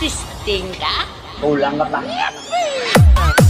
Fisting ka? Kulang ka pa. Yippee!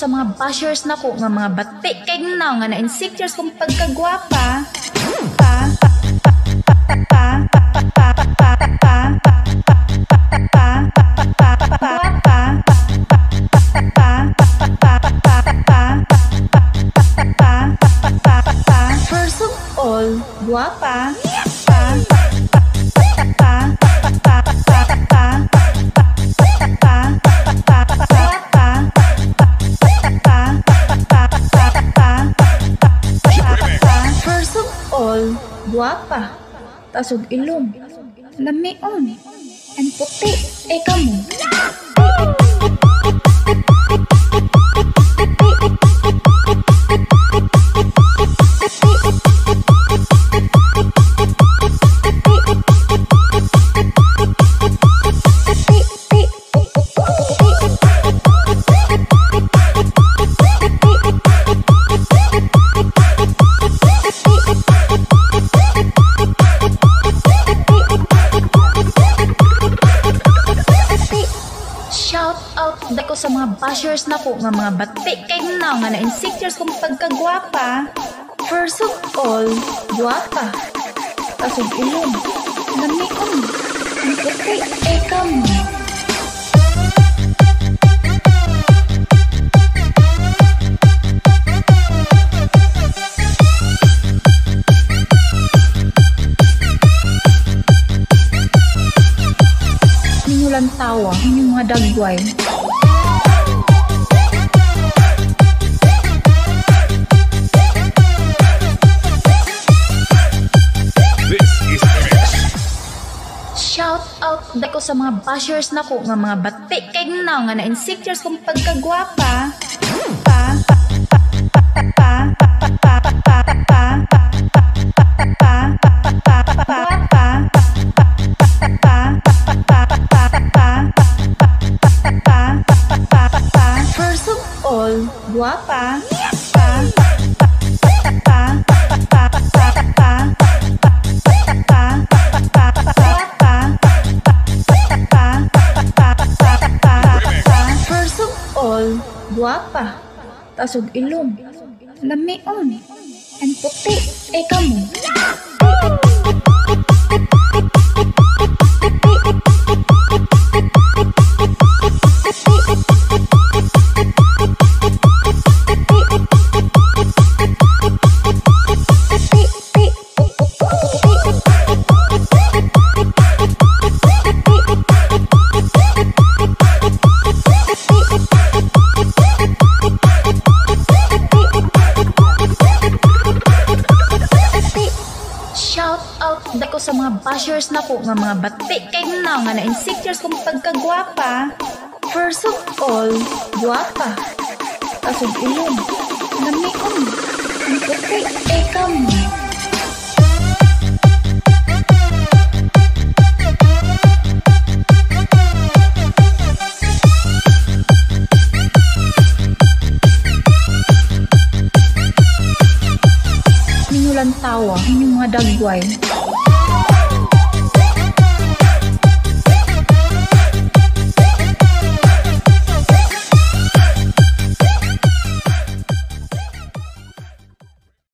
sa mga bashers na ko nga mga batik kay na nga na insectures kung pagkagwapa pa pa pa pa pa pa pa pa pa pa Guapa. Yeah. guwapa, tasog ilong, lamion, and puti, eh kamo. out dako sa mga bashers na ko nga mga batik kay na nga na-insecures kong pagkagwapa. First of all, guwapa. Kasog ilong. Namikom. Ang puti. Ekam. Ekam. walang tawa, yung mga dagway. sa mga bashers na ko nga mga bati kay na nga na insecures kung pagkagwapa. Pa pa pa pa pa pa pa pa pa pa pa pa Guapa. apa, tasog ilom, lamion, and puti, ay kamo. Shout out dako sa mga bashers na ko nga mga bati kay na nga na insecures kung pagkagwapa. First of all, gwapa. Kasog ilong. Lamion. Okay, eka mo. Ninyo Madagway.